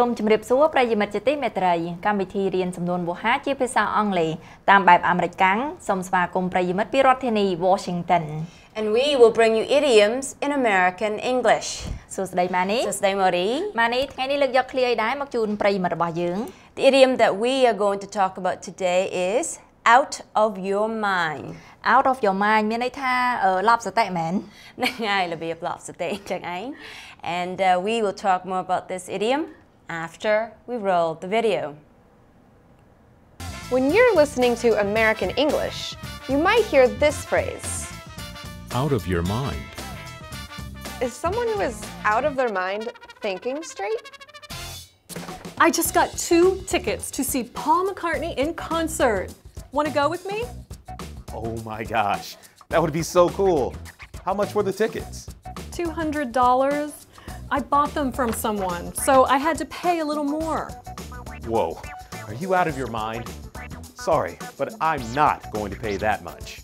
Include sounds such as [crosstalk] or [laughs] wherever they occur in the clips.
សូមជម្រាបសួរប្រិយមិត្តជាទីមេត្រីកម្មវិធីរៀនសំនួនវោហាជាភាសាអង់គ្លេសតាមបែបអាមេរិកកាំងសូមស្វាគមន៍ប្រិយមិត្តពីរដ្ឋធានី Washington And we will bring you idioms in American English សួស្តីម៉ានីសួស្តី Mori ម៉ានីថ្ងៃនេះលើកយកឃ្លាអីដែរមកជូនប្រិយមិត្តរបស់យើង The idiom that we are going to talk about today is out of your mind out of your mind មានន័យថាឡប់សតិមែនហ្នឹងហើយរបៀបឡប់សតិចឹងឯង And uh, we will talk more about this idiom after we roll the video When you're listening to American English, you might hear this phrase out of your mind. Is someone who is out of their mind thinking straight? I just got two tickets to see Paul McCartney in concert. Want to go with me? Oh my gosh, that would be so cool. How much were the tickets? $200. I bought them from someone, so I had to pay a little more. Whoa, are you out of your mind? Sorry, but I'm not going to pay that much.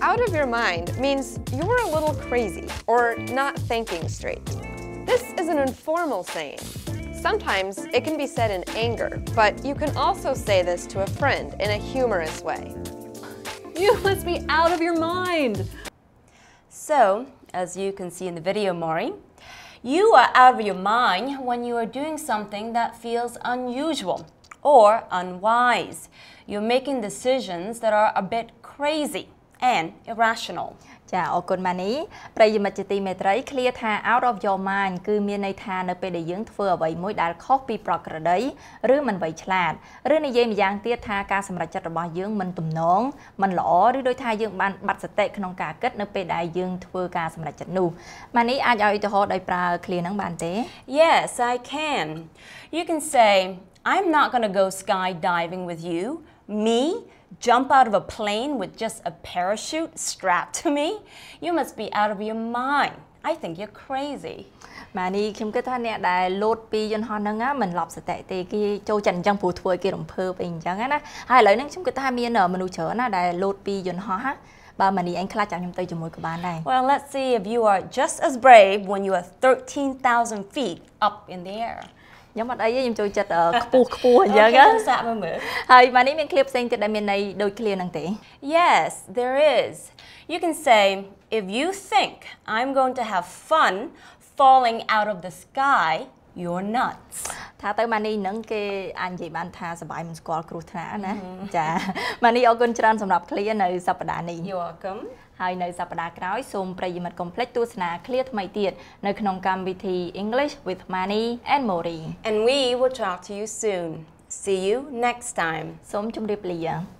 Out of your mind means you were a little crazy or not thinking straight. This is an informal saying. Sometimes it can be said in anger, but you can also say this to a friend in a humorous way. You must be out of your mind. So, as you can see in the video, Mori, you are out of your mind when you are doing something that feels unusual or unwise. You're making decisions that are a bit crazy and irrational. ចាអរគុណម៉ានីប្រិយមិត្តជាទីមេត្រីឃ្លាថា out of your mind គឺមានន័យថានៅពេលដែលយើងធ្វើអ្វីមួយដែលខុសពីប្រក្រតីឬមិនវៃឆ្លាតឬនិយាយម្យ៉ាងទៀតថាការសម្រេចចិត្តរបស់យើងមិនទំនងមិនល្អឬដូចថាយើងបានបាត់សតិក្នុងការគិតនៅពេលដែលយើងធ្វើការសម្រេចចិត្តនោះម៉ានីអាចឲ្យឧទាហរណ៍ដោយប្រើឃ្លាហ្នឹងបានទេ Yes I can You can say I'm not going to go skydiving with you me jump out of a plane with just a parachute strapped to me? You must be out of your mind. I think you're crazy. ម៉ានីខ្ញុំគិតថាអ្នកដែលលោតពីយន្តហោះហ្នឹងមិនឡប់សតិទេគេចូលចិត្តអញ្ចឹងព្រោះធ្វើឲ្យគេរំភើបអីអញ្ចឹងណាហើយឥឡូវហ្នឹងខ្ញុំគិតថាមានមនុស្សច្រើនណាដែលលោតពីយន្តហោះបើម៉ានីអញខ្លាចចាំខ្ញុំទៅជាមួយក៏បានដែរ Well let's see if you are just as brave when you are 13,000 feet up in the air ខ្ញុំអត់អីទេខ្ញុំចូលចិត្តខ្ពស់ខ្ពស់អញ្ចឹងសាក់មើលមើលហើយម៉ានេះមានឃ្លាផ្សេងទៀតដែលមានន័យដូចឃ្លាហ្នឹងទេ [laughs] Yes there is you can say if you think I'm going to have fun falling out of the sky you're nuts ថាទៅម៉ានីហ្នឹងគេអាចនិយាយបានថាសបាយមិនស្គាល់គ្រោះថ្នាក់ណាចាម៉ានីអរគុណច្រើនសម្រាប់ឃ្លានៅសប្តាហ៍នេះ You're welcome ហើយនៅសប្តាហ៍ក្រោយសូមប្រិយមិត្តកុំភ្លេចទស្សនាឃ្លាថ្មីទៀតនៅក្នុងកម្មវិធី English with Mani and Mori and we will talk to you soon see you next time សូមជម្រាបលា